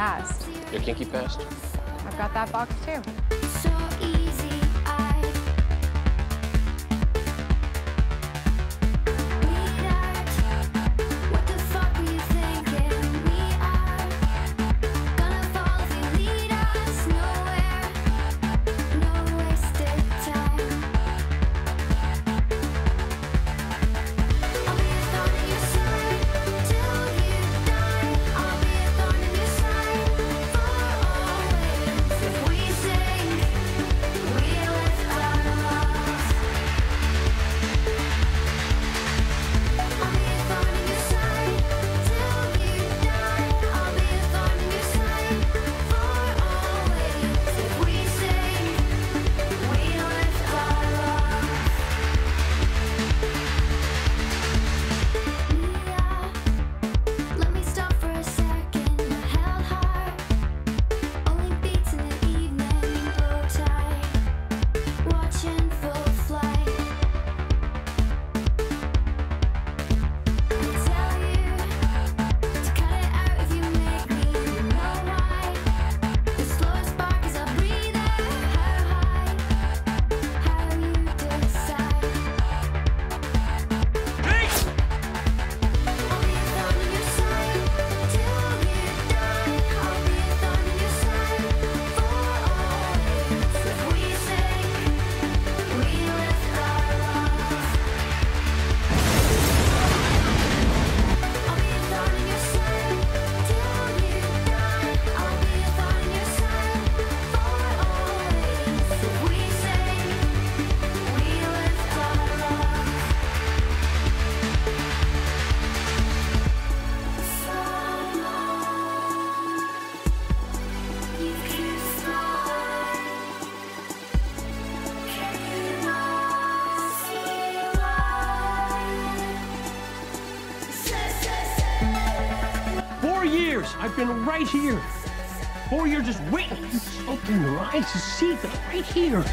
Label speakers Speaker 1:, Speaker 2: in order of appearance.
Speaker 1: past.
Speaker 2: Your kinky past?
Speaker 1: I've got that box too.
Speaker 3: years. I've been right here. Four years just waiting. Just open your eyes to see that right here.